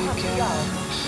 드릴게요.